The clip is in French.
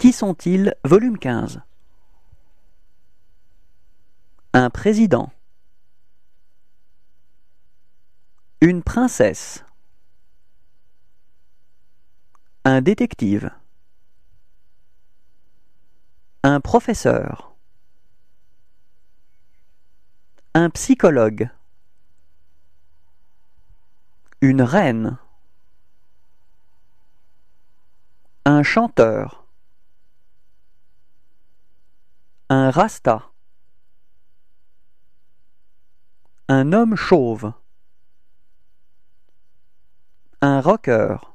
Qui sont-ils? Volume 15. Un président. Une princesse. Un détective. Un professeur. Un psychologue. Une reine. Un chanteur. Un rasta. Un homme chauve. Un rocker.